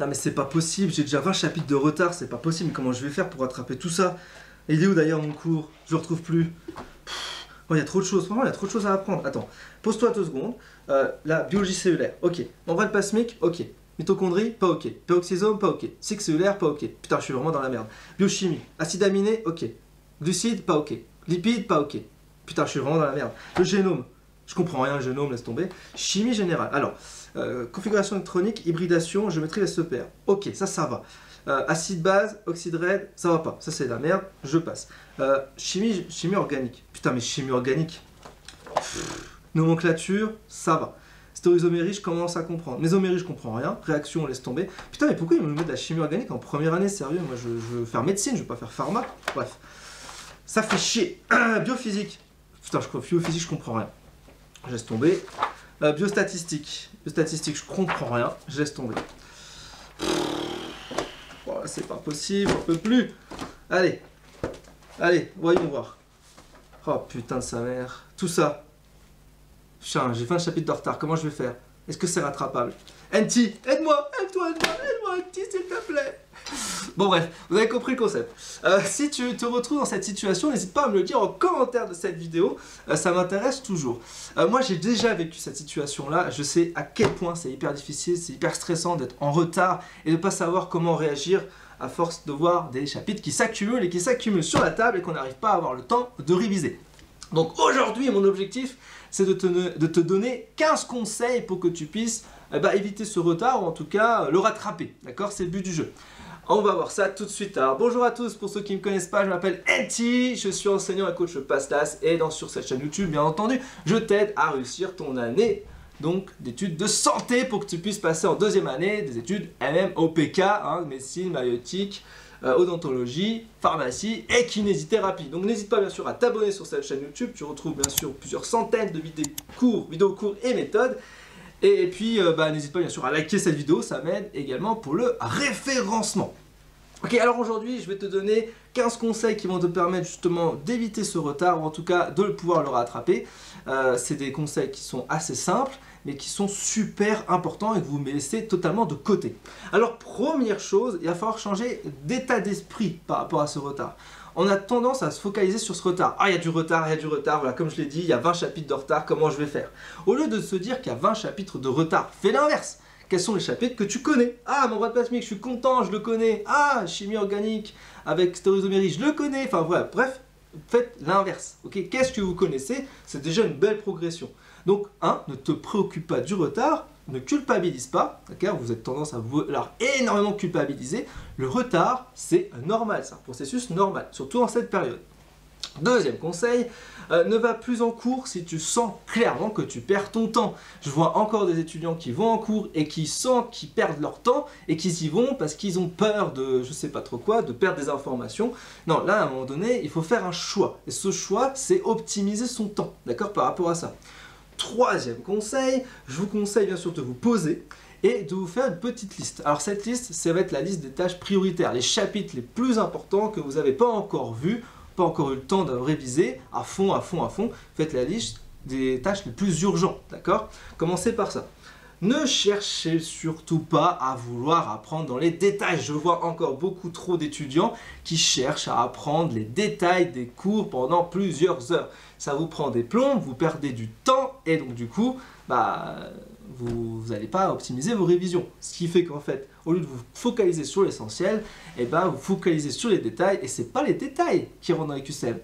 Non mais c'est pas possible, j'ai déjà 20 chapitres de retard, c'est pas possible, comment je vais faire pour rattraper tout ça? Il est où d'ailleurs mon cours? Je le retrouve plus. Oh, il y a trop de choses, vraiment, il y a trop de choses à apprendre. Attends, pose-toi deux secondes. Euh, la biologie cellulaire, ok. Membrane plasmique, ok. Mitochondrie, pas ok. Peroxysome, pas ok. Cycle cellulaire, pas ok. Putain, je suis vraiment dans la merde. Biochimie, acide aminé, ok. Glucides, pas ok. Lipides, pas ok. Putain, je suis vraiment dans la merde. Le génome, je comprends rien, le génome, laisse tomber. Chimie générale. Alors, euh, configuration électronique, hybridation, géométrie les SEPR. Ok, ça, ça va. Euh, acide base, oxyde red, ça va pas. Ça, c'est de la merde, je passe. Euh, chimie, chimie organique. Putain, mais chimie organique. nomenclature, ça va. Stéréoisomérie, je commence à comprendre. Mésomérie, je comprends rien. Réaction, on laisse tomber. Putain, mais pourquoi ils me mettent de la chimie organique en première année? Sérieux, moi, je, veux faire médecine, je veux pas faire pharma. Bref. Ça fait chier. Biophysique. Putain, je, biophysique, je comprends rien. Je laisse tomber. Euh, biostatistique. Biostatistique, je comprends rien. Je laisse tomber. Oh, c'est pas possible, on peut plus. Allez. Allez, voyons voir. Oh putain de sa mère. Tout ça. Putain, j'ai 20 chapitres de retard. Comment je vais faire? Est-ce que c'est rattrapable? NT, aide-moi, aide-moi, aide-moi, aide-moi, NT, s'il te plaît. Bon bref, vous avez compris le concept. Euh, si tu te retrouves dans cette situation, n'hésite pas à me le dire en commentaire de cette vidéo, euh, ça m'intéresse toujours. Euh, moi j'ai déjà vécu cette situation-là, je sais à quel point c'est hyper difficile, c'est hyper stressant d'être en retard et de ne pas savoir comment réagir à force de voir des chapitres qui s'accumulent et qui s'accumulent sur la table et qu'on n'arrive pas à avoir le temps de réviser. Donc aujourd'hui, mon objectif, c'est de te, donner 15 conseils pour que tu puisses eh ben, éviter ce retard ou en tout cas le rattraper. D'accord? C'est le but du jeu. On va voir ça tout de suite. Alors bonjour à tous, pour ceux qui ne me connaissent pas, je m'appelle Enti, je suis enseignant et coach Pastas et dans, sur cette chaîne YouTube, bien entendu, je t'aide à réussir ton année donc d'études de santé pour que tu puisses passer en deuxième année des études MMOPK, hein, médecine, maïotique, euh, odontologie, pharmacie et kinésithérapie. Donc n'hésite pas bien sûr à t'abonner sur cette chaîne YouTube, tu retrouves bien sûr plusieurs centaines de vidéos cours, vidéos cours et méthodes. Et puis, euh, bah, n'hésite pas bien sûr à liker cette vidéo, ça m'aide également pour le référencement. Ok, alors aujourd'hui, je vais te donner 15 conseils qui vont te permettre justement d'éviter ce retard, ou en tout cas de pouvoir le rattraper. Euh, c'est des conseils qui sont assez simples, mais qui sont super importants et que vous me laissez totalement de côté. Alors, première chose, il va falloir changer d'état d'esprit par rapport à ce retard on a tendance à se focaliser sur ce retard. Ah, il y a du retard, il y a du retard, voilà, comme je l'ai dit, il y a 20 chapitres de retard, comment je vais faire? Au lieu de se dire qu'il y a 20 chapitres de retard, fais l'inverse. Quels sont les chapitres que tu connais Ah, membrane plasmique, je suis content, je le connais. Ah, chimie organique avec stéréosomérie, je le connais. Enfin voilà, bref, faites l'inverse. Qu'est-ce que vous connaissez? C'est déjà une belle progression. Donc, un, ne te préoccupe pas du retard, ne culpabilise pas, d'accord? Vous avez tendance à vouloir énormément culpabiliser. Le retard, c'est normal, c'est un processus normal, surtout en cette période. Deuxième conseil, euh, ne va plus en cours si tu sens clairement que tu perds ton temps. Je vois encore des étudiants qui vont en cours et qui sentent qu'ils perdent leur temps et qu'ils y vont parce qu'ils ont peur de je sais pas trop quoi, de perdre des informations. Non, là à un moment donné, il faut faire un choix. Et ce choix, c'est optimiser son temps, d'accord, par rapport à ça. Troisième conseil, je vous conseille bien sûr de vous poser et de vous faire une petite liste. Alors cette liste, ça va être la liste des tâches prioritaires, les chapitres les plus importants que vous n'avez pas encore vus, pas encore eu le temps de réviser à fond, à fond, à fond. Faites la liste des tâches les plus urgentes, d'accord? Commencez par ça. Ne cherchez surtout pas à vouloir apprendre dans les détails. Je vois encore beaucoup trop d'étudiants qui cherchent à apprendre les détails des cours pendant plusieurs heures. Ça vous prend des plombs, vous perdez du temps et donc du coup, bah, vous n'allez pas optimiser vos révisions. Ce qui fait qu'en fait, au lieu de vous focaliser sur l'essentiel, eh ben, vous focalisez sur les détails et ce n'est pas les détails qui rentrent dans les QCM.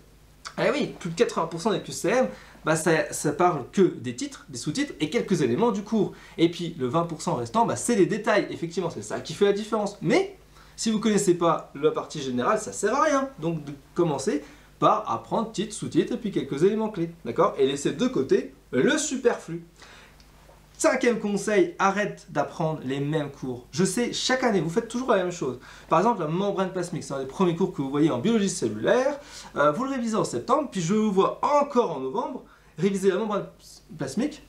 Eh oui, plus de 80% des QCM, bah, ça, ça, parle que des titres, des sous-titres et quelques éléments du cours. Et puis le 20% restant, bah, c'est les détails. Effectivement, c'est ça qui fait la différence. Mais si vous ne connaissez pas la partie générale, ça sert à rien. Donc de commencer par apprendre titre, sous-titre et puis quelques éléments clés. D'accord? Et laisser de côté le superflu. Cinquième conseil, arrête d'apprendre les mêmes cours. Je sais, chaque année, vous faites toujours la même chose. Par exemple, la membrane plasmique, c'est un des premiers cours que vous voyez en biologie cellulaire. Euh, vous le révisez en septembre, puis je vous vois encore en novembre réviser la membrane plasmique.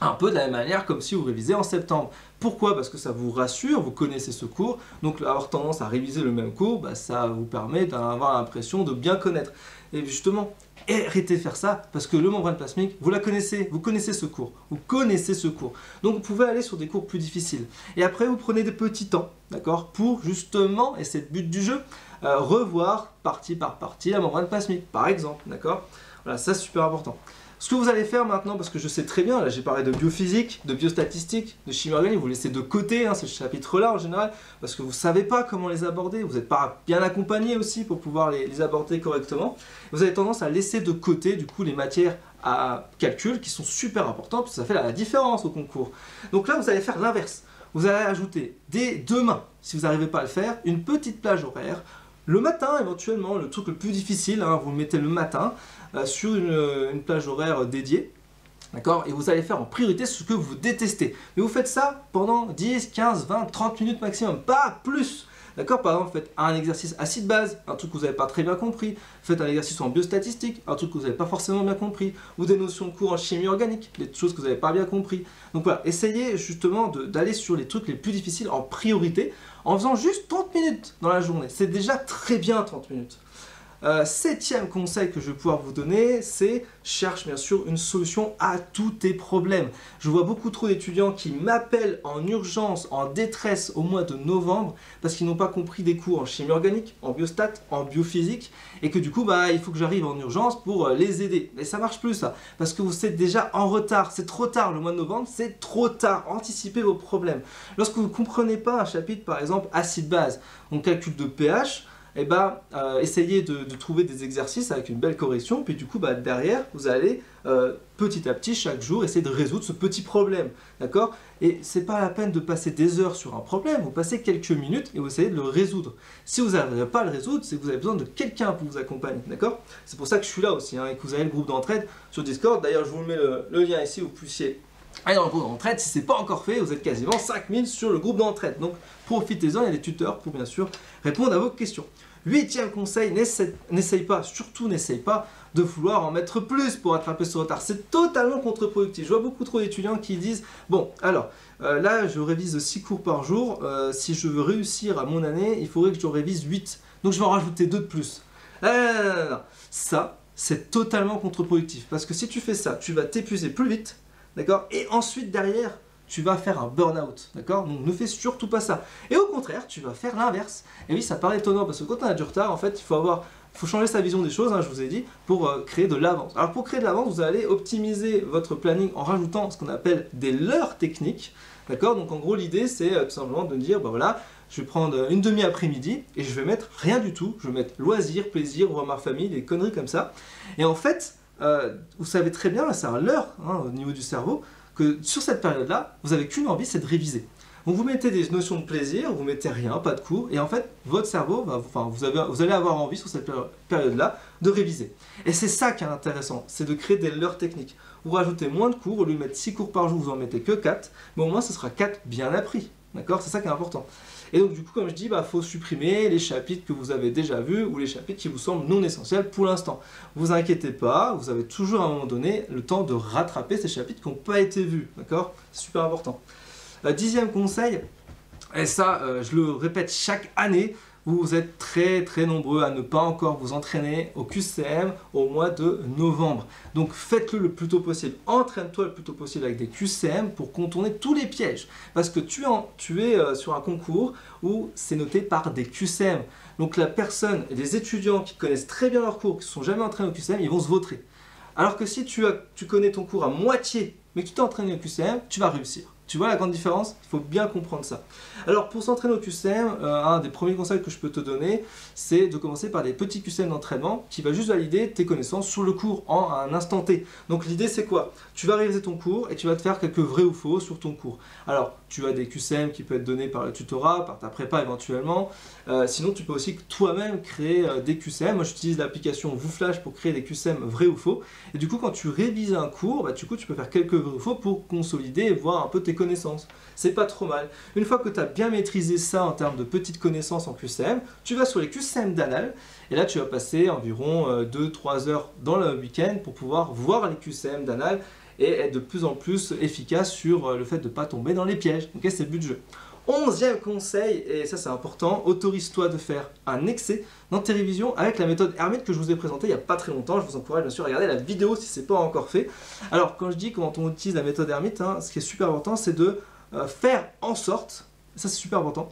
un peu de la même manière comme si vous révisez en septembre. Pourquoi? Parce que ça vous rassure, vous connaissez ce cours, donc avoir tendance à réviser le même cours, bah, ça vous permet d'avoir l'impression de bien connaître. Et justement, arrêtez de faire ça, parce que le membrane plasmique, vous la connaissez, vous connaissez ce cours, vous connaissez ce cours. Donc vous pouvez aller sur des cours plus difficiles. Et après, vous prenez des petits temps, d'accord, pour justement, et c'est le but du jeu, euh, revoir partie par partie la membrane plasmique, par exemple, d'accord Voilà, ça c'est super important. Ce que vous allez faire maintenant, parce que je sais très bien, là j'ai parlé de biophysique, de biostatistique, de chimie organique, vous laissez de côté hein, ces chapitres-là en général, parce que vous ne savez pas comment les aborder, vous n'êtes pas bien accompagné aussi pour pouvoir les, aborder correctement. Vous avez tendance à laisser de côté du coup les matières à calcul qui sont super importantes, parce ça fait la différence au concours. Donc là vous allez faire l'inverse. Vous allez ajouter dès demain, si vous n'arrivez pas à le faire, une petite plage horaire le matin, éventuellement, le truc le plus difficile, hein, vous le mettez le matin euh, sur une, plage horaire dédiée. D'accord Et vous allez faire en priorité ce que vous détestez. Mais vous faites ça pendant 10, 15, 20, 30 minutes maximum, pas plus. D'accord Par exemple, faites un exercice acide base, un truc que vous n'avez pas très bien compris. Faites un exercice en biostatistique, un truc que vous n'avez pas forcément bien compris. Ou des notions de cours en chimie organique, des choses que vous n'avez pas bien compris. Donc voilà, essayez justement d'aller sur les trucs les plus difficiles en priorité en faisant juste 30 minutes dans la journée. C'est déjà très bien 30 minutes. Euh, septième conseil que je vais pouvoir vous donner, c'est cherche bien sûr une solution à tous tes problèmes. Je vois beaucoup trop d'étudiants qui m'appellent en urgence, en détresse au mois de novembre parce qu'ils n'ont pas compris des cours en chimie organique, en biostat, en biophysique et que du coup bah, il faut que j'arrive en urgence pour euh, les aider. Mais ça marche plus parce que vous êtes déjà en retard. C'est trop tard le mois de novembre, c'est trop tard. Anticipez vos problèmes. Lorsque vous ne comprenez pas un chapitre par exemple acide base, on calcule de pH, eh ben, euh, essayez de, trouver des exercices avec une belle correction, puis du coup, bah, derrière, vous allez euh, petit à petit, chaque jour, essayer de résoudre ce petit problème, d'accord? Et c'est pas la peine de passer des heures sur un problème, vous passez quelques minutes et vous essayez de le résoudre. Si vous n'arrivez pas à le résoudre, c'est que vous avez besoin de quelqu'un pour vous accompagner, d'accord? C'est pour ça que je suis là aussi, hein, et que vous avez le groupe d'entraide sur Discord. D'ailleurs, je vous mets le, lien ici, vous puissiez aller dans le groupe d'entraide. Si ce n'est pas encore fait, vous êtes quasiment 5000 sur le groupe d'entraide. Donc profitez-en, il y a des tuteurs pour bien sûr répondre à vos questions. Huitième conseil, n'essaye pas, surtout n'essaye pas de vouloir en mettre plus pour attraper ce retard. C'est totalement contre-productif. Je vois beaucoup trop d'étudiants qui disent, bon, alors, euh, là, je révise 6 cours par jour. Euh, si je veux réussir à mon année, il faudrait que je révise 8. Donc, je vais en rajouter 2 de plus. Ça, c'est totalement contre-productif. Parce que si tu fais ça, tu vas t'épuiser plus vite, d'accord? Et ensuite, derrière, tu vas faire un burn-out, d'accord? Donc ne fais surtout pas ça. Et au contraire, tu vas faire l'inverse. Et oui, ça paraît étonnant parce que quand on a du retard, en fait, il faut avoir faut changer sa vision des choses, hein, je vous ai dit, pour euh, créer de l'avance. Alors pour créer de l'avance, vous allez optimiser votre planning en rajoutant ce qu'on appelle des leurs techniques. D'accord? Donc en gros, l'idée, c'est euh, tout simplement de dire, bah voilà, je vais prendre une demi-après-midi et je vais mettre rien du tout. Je vais mettre loisir, plaisir, voir ma famille, des conneries comme ça. Et en fait, euh, vous savez très bien, c'est un leurre hein, au niveau du cerveau que sur cette période-là, vous n'avez qu'une envie, c'est de réviser. Donc vous mettez des notions de plaisir, vous mettez rien, pas de cours, et en fait, votre cerveau, va, enfin, vous, allez avoir envie sur cette période-là de réviser. Et c'est ça qui est intéressant, c'est de créer des leurs techniques. Vous rajoutez moins de cours, au lieu de mettre 6 cours par jour, vous en mettez que 4, mais au moins ce sera 4 bien appris. D'accord? C'est ça qui est important. Et donc du coup, comme je dis, il bah, faut supprimer les chapitres que vous avez déjà vus ou les chapitres qui vous semblent non essentiels pour l'instant. Vous inquiétez pas, vous avez toujours à un moment donné le temps de rattraper ces chapitres qui n'ont pas été vus. D'accord? C'est super important. Euh, dixième conseil, et ça, euh, je le répète chaque année, vous êtes très très nombreux à ne pas encore vous entraîner au QCM au mois de novembre. Donc faites-le le plus tôt possible. Entraîne-toi le plus tôt possible avec des QCM pour contourner tous les pièges. Parce que tu, es euh, sur un concours où c'est noté par des QCM. Donc la personne, les étudiants qui connaissent très bien leur cours, qui ne sont jamais entraînés au QCM, ils vont se vautrer. Alors que si tu, tu connais ton cours à moitié, mais que tu t'es entraîné au QCM, tu vas réussir. Tu vois la grande différence? Il faut bien comprendre ça. Alors pour s'entraîner au QCM, euh, un des premiers conseils que je peux te donner, c'est de commencer par des petits QCM d'entraînement qui va juste valider tes connaissances sur le cours en un instant T. Donc l'idée c'est quoi? Tu vas réaliser ton cours et tu vas te faire quelques vrais ou faux sur ton cours. Alors tu as des QCM qui peuvent être donnés par le tutorat, par ta prépa éventuellement. Euh, sinon tu peux aussi toi-même créer euh, des QCM. Moi j'utilise l'application VooFlash pour créer des QCM vrais ou faux. Et du coup quand tu révises un cours, bah, tu peux faire quelques vrais ou faux pour consolider et voir un peu tes connaissances. C'est pas trop mal. Une fois que tu as bien maîtriser ça en termes de petites connaissances en QCM, tu vas sur les QCM d'anal et là tu vas passer environ 2-3 euh, heures dans le week-end pour pouvoir voir les QCM d'anal et être de plus en plus efficace sur euh, le fait de ne pas tomber dans les pièges. Ok, c'est le but du jeu. Onzième conseil, et ça c'est important, autorise-toi de faire un excès dans tes révisions avec la méthode Hermite que je vous ai présentée il n'y a pas très longtemps. Je vous encourage bien sûr à regarder la vidéo si ce n'est pas encore fait. Alors quand je dis quand on utilise la méthode Hermite, hein, ce qui est super important c'est de euh, faire en sorte, ça c'est super important,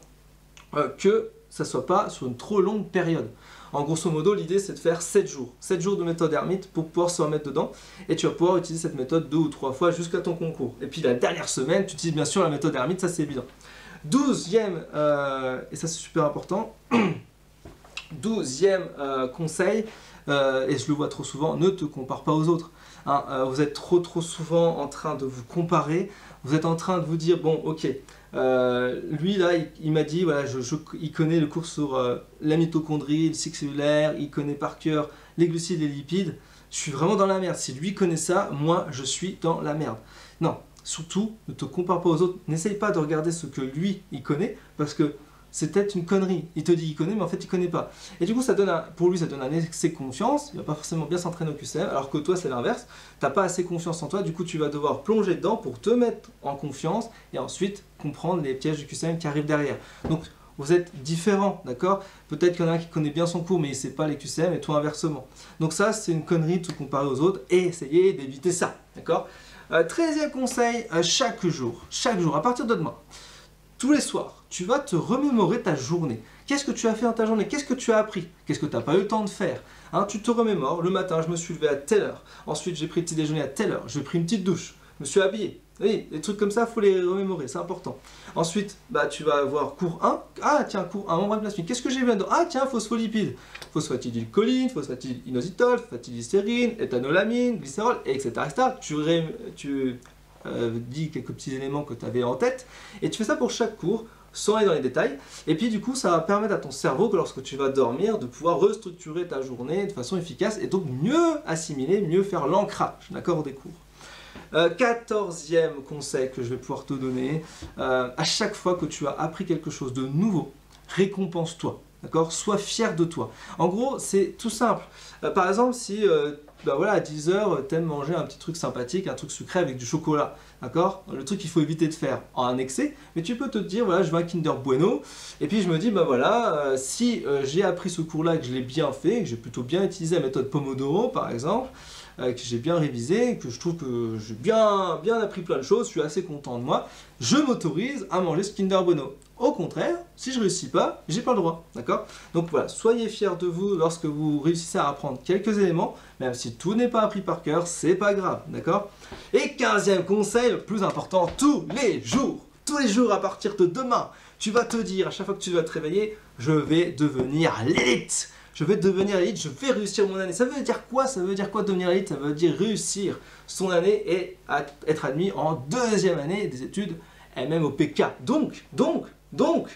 euh, que ça soit pas sur une trop longue période. En grosso modo, l'idée c'est de faire 7 jours. 7 jours de méthode Hermite pour pouvoir se remettre dedans. Et tu vas pouvoir utiliser cette méthode deux ou trois fois jusqu'à ton concours. Et puis la dernière semaine, tu utilises bien sûr la méthode Hermite, ça c'est évident. Douzième, euh, et ça c'est super important, douzième euh, conseil, euh, et je le vois trop souvent, ne te compare pas aux autres. Hein. vous êtes trop trop souvent en train de vous comparer, vous êtes en train de vous dire, bon ok, lui là, il, m'a dit, voilà, je, il connaît le cours sur la mitochondrie, le cycle cellulaire, il connaît par cœur les glucides et les lipides, je suis vraiment dans la merde. Si lui connaît ça, moi je suis dans la merde. Non, surtout, ne te compare pas aux autres. N'essaye pas de regarder ce que lui, il connaît, parce que c'est peut-être une connerie. Il te dit qu'il connaît, mais en fait, il connaît pas. Et du coup, ça donne pour lui, ça donne un excès de confiance. Il va pas forcément bien s'entraîner au QCM, alors que toi, c'est l'inverse. Tu n'as pas assez confiance en toi. Du coup, tu vas devoir plonger dedans pour te mettre en confiance et ensuite comprendre les pièges du QCM qui arrivent derrière. Donc, vous êtes différents, d'accord? Peut-être qu'il y en a un qui connaît bien son cours, mais il sait pas les QCM, et toi inversement. Donc ça, c'est une connerie de te comparer aux autres, et essayez d'éviter ça, d'accord? Euh, treizième conseil, euh, chaque jour, chaque jour, à partir de demain, tous les soirs, tu vas te remémorer ta journée. Qu'est-ce que tu as fait dans ta journée? Qu'est-ce que tu as appris? Qu'est-ce que tu n'as pas eu le temps de faire? Hein, Tu te remémores, le matin, je me suis levé à telle heure. Ensuite, j'ai pris le petit déjeuner à telle heure. J'ai pris une petite douche. Je me suis habillé. Oui, des trucs comme ça, faut les remémorer, c'est important. Ensuite, bah, tu vas avoir cours 1. Ah, tiens, cours 1, membrane plasmique. Qu'est-ce que j'ai vu là-dedans? Ah, tiens, phospholipides. Phosphatidylcholine, phosphatidyl'inositol, phosphatidylstérine, éthanolamine, glycérol, etc. Tu, tu euh, dis quelques petits éléments que tu avais en tête, et tu fais ça pour chaque cours, sans aller dans les détails. Et puis du coup, ça va permettre à ton cerveau que lorsque tu vas dormir, de pouvoir restructurer ta journée de façon efficace, et donc mieux assimiler, mieux faire l'ancrage, d'accord, des cours. Euh, quatorzième conseil que je vais pouvoir te donner, euh, à chaque fois que tu as appris quelque chose de nouveau, récompense-toi. D'accord? Sois fier de toi. En gros, c'est tout simple. Euh, par exemple, si bah voilà, à 10h, t'aimes manger un petit truc sympathique, un truc sucré avec du chocolat. D'accord? Le truc qu'il faut éviter de faire en excès, mais tu peux te dire, voilà, je veux un Kinder Bueno, et puis je me dis, bah voilà, si j'ai appris ce cours-là, que je l'ai bien fait, que j'ai plutôt bien utilisé la méthode Pomodoro, par exemple, euh, que j'ai bien révisé, que je trouve que j'ai bien, appris plein de choses, je suis assez content de moi, je m'autorise à manger ce Kinder. Au contraire, si je réussis pas, j'ai pas le droit, d'accord? Donc voilà, soyez fiers de vous lorsque vous réussissez à apprendre quelques éléments, même si tout n'est pas appris par cœur, c'est pas grave, d'accord? Et quinzième conseil, le plus important, tous les jours, tous les jours à partir de demain, tu vas te dire à chaque fois que tu vas te réveiller, je vais devenir l'élite je vais devenir élite, je vais réussir mon année. Ça veut dire quoi? Ça veut dire quoi devenir élite? Ça veut dire réussir son année et être admis en deuxième année des études MMOPK. Donc, donc, donc,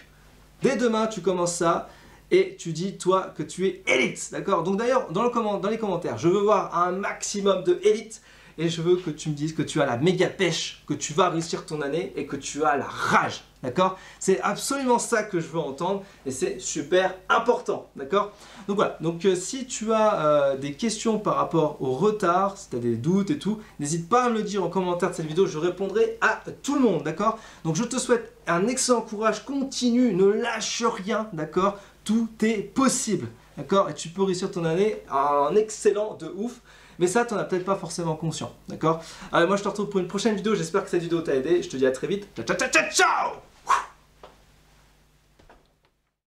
dès demain, tu commences ça et tu dis toi que tu es élite, d'accord? Donc d'ailleurs, dans, le dans les commentaires, je veux voir un maximum de élite et je veux que tu me dises que tu as la méga pêche, que tu vas réussir ton année et que tu as la rage. D'accord? C'est absolument ça que je veux entendre et c'est super important. D'accord? Donc voilà. Donc euh, si tu as euh, des questions par rapport au retard, si tu as des doutes et tout, n'hésite pas à me le dire en commentaire de cette vidéo. Je répondrai à tout le monde. D'accord? Donc je te souhaite un excellent courage. Continue, ne lâche rien. D'accord? Tout est possible. D'accord? Et tu peux réussir ton année en excellent de ouf. Mais ça, tu n'en as peut-être pas forcément conscient. D'accord? Allez, moi je te retrouve pour une prochaine vidéo. J'espère que cette vidéo t'a aidé. Je te dis à très vite. Ciao, ciao, ciao, ciao